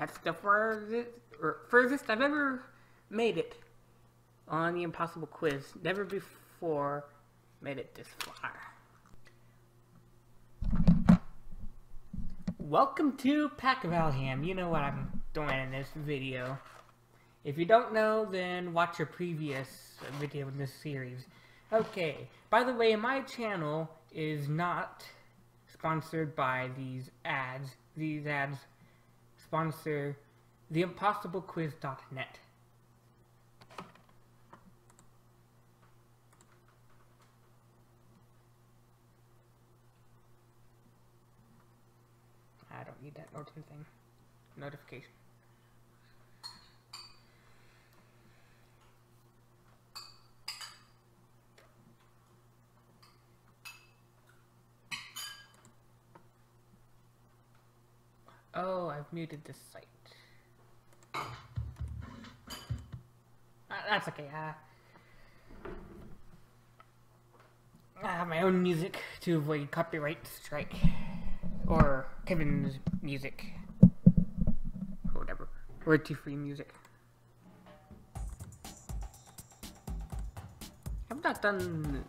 That's the furthest, or furthest I've ever made it on the impossible quiz. Never before made it this far. Welcome to Pacvalham. You know what I'm doing in this video. If you don't know, then watch your previous video in this series. Okay, by the way, my channel is not sponsored by these ads. These ads sponsor theimpossiblequiz.net. I don't need that Norton thing. Notification. Oh, I've muted this site. Uh, that's okay. Uh, I have my own music to avoid copyright strike. Or Kevin's music. Or whatever. Royalty free music. I've not done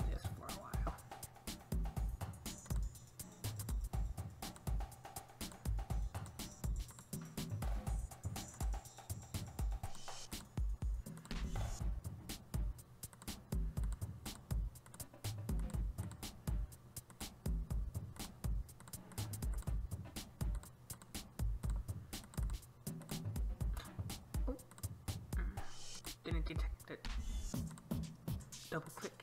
Didn't detect it. Double click.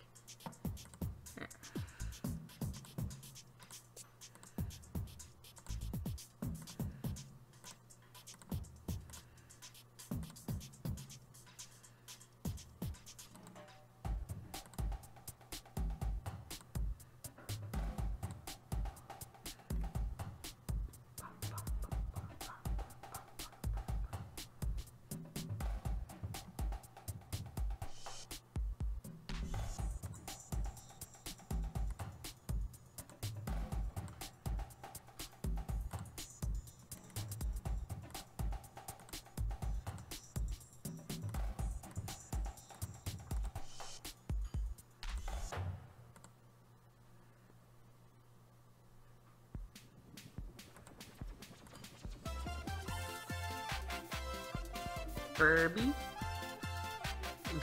Furby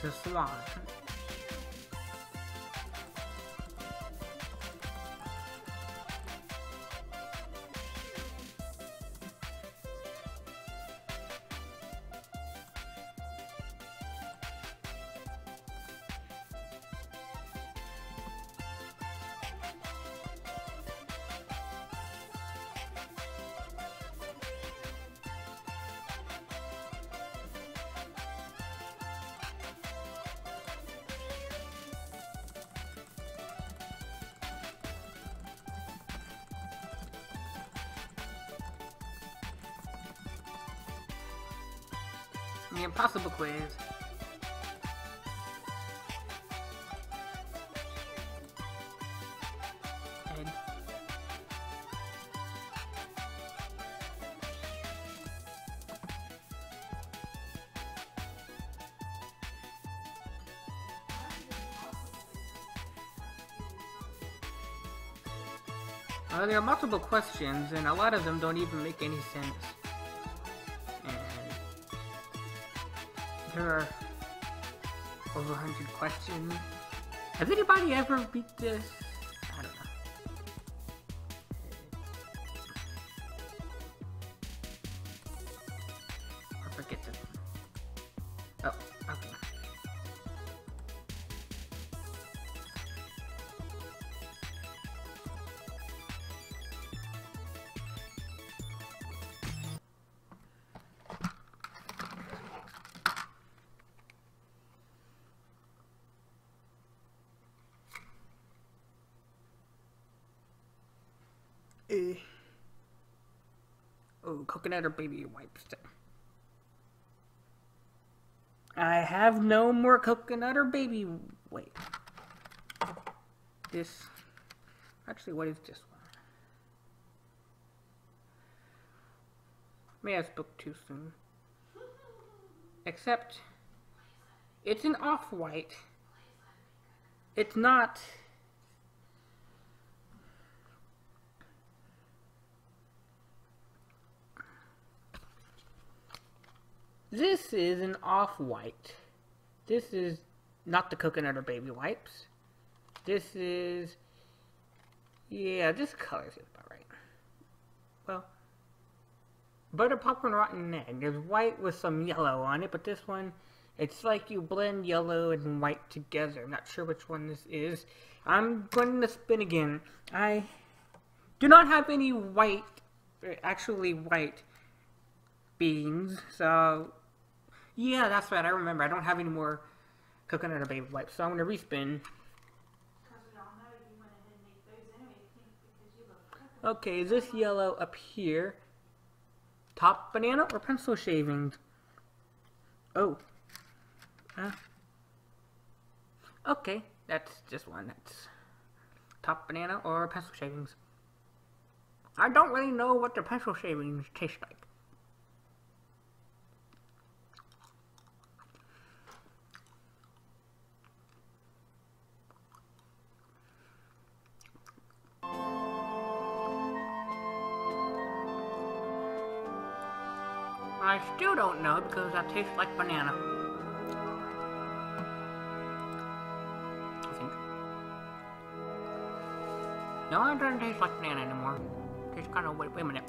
the Swan. The Impossible Quiz. Ed. Uh, there are multiple questions, and a lot of them don't even make any sense. Are over 100 questions. Has anybody ever beat this? Eh. Oh, coconut or baby wipes. I have no more coconut or baby. Wait. This. Actually, what is this one? May I spoke too soon. Except, it's an off-white. It's not... This is an off-white. This is not the coconut or baby wipes. This is... Yeah, this color is about right. Well, butter popcorn rotten egg. There's white with some yellow on it, but this one, it's like you blend yellow and white together. I'm not sure which one this is. I'm going to spin again. I do not have any white, actually white beans, so yeah, that's right. I remember. I don't have any more coconut or baby wipes, so I'm going to respin. Okay, is this yellow up here? Top banana or pencil shavings? Oh. Uh. Okay, that's just one. That's top banana or pencil shavings. I don't really know what the pencil shavings taste like. I still don't know because that tastes like banana. I think. No, it doesn't taste like banana anymore. It tastes kind of, wait, wait a minute.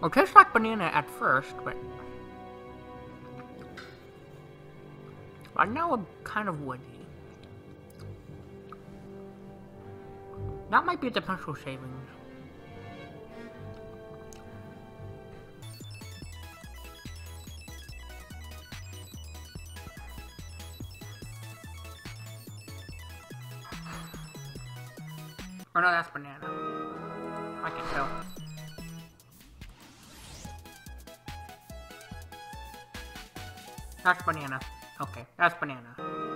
Well, it tastes like banana at first, but... I know I'm kind of woody. That might be the pencil shavings. Or no, that's banana. I can tell. That's banana. Okay, that's banana.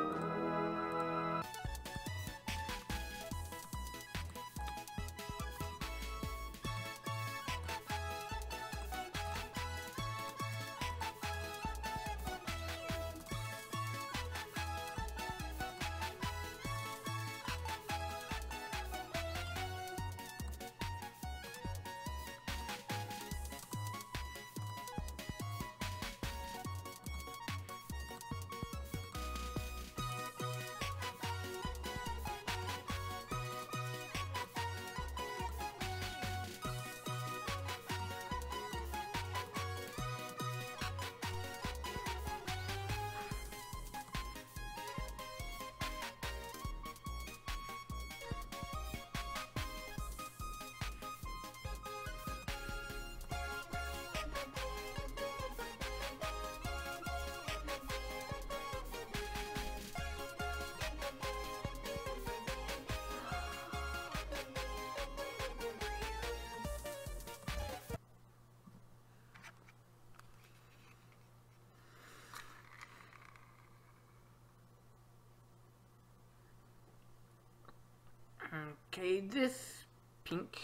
Okay, this pink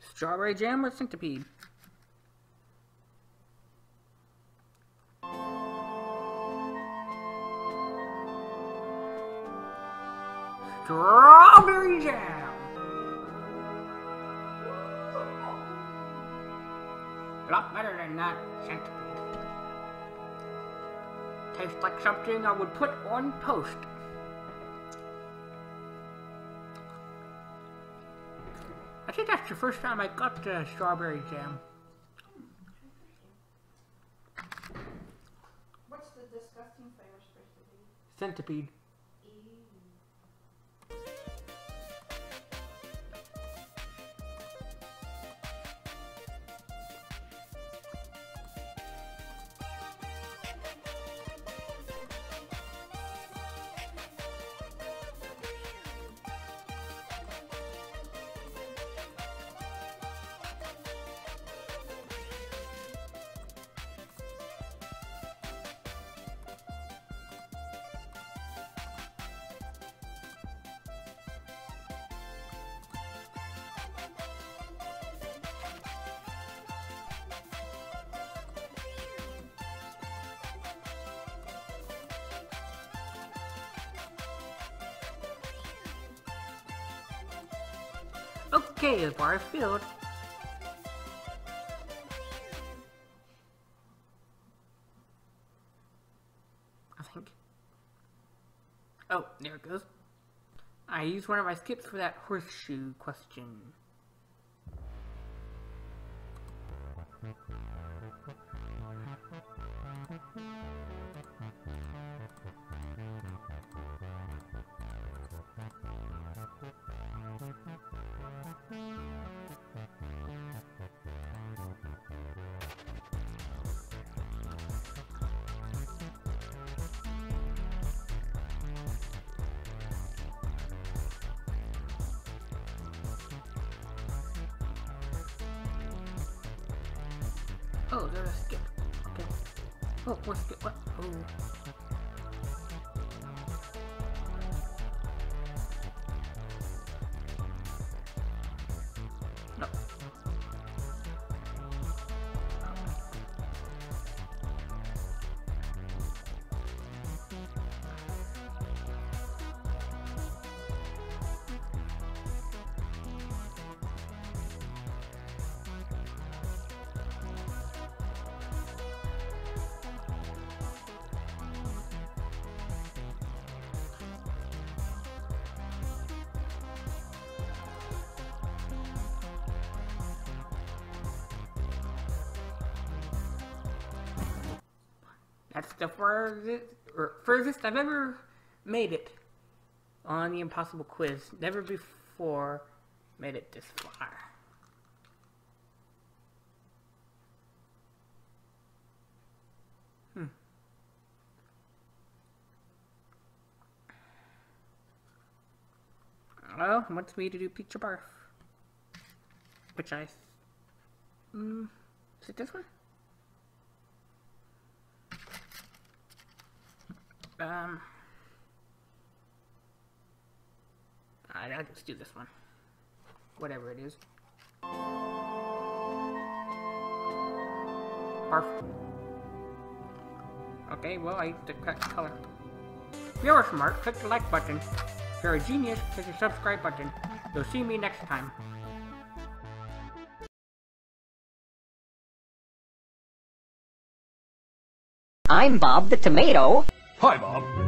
strawberry jam or centipede? Strawberry jam! A lot better than that centipede. Tastes like something I would put on toast. That's the first time I got uh, strawberry jam. What's the disgusting flavor supposed to be? Centipede. Okay, the bar is filled. I think. Oh, there it goes. I used one of my skips for that horseshoe question. Oh, there's a skip. Okay. Oh, more skip. What? Oh. That's the furthest, furthest I've ever made it on the Impossible Quiz. Never before made it this far. Hmm. Well, wants me to do pizza barf. Which I... Mm, is it this one? Um, I'll just do this one. Whatever it is. Barf. Okay, well, I used the correct color. If you're smart, click the like button. If you're a genius, click the subscribe button. You'll see me next time. I'm Bob the Tomato. Hi, Bob.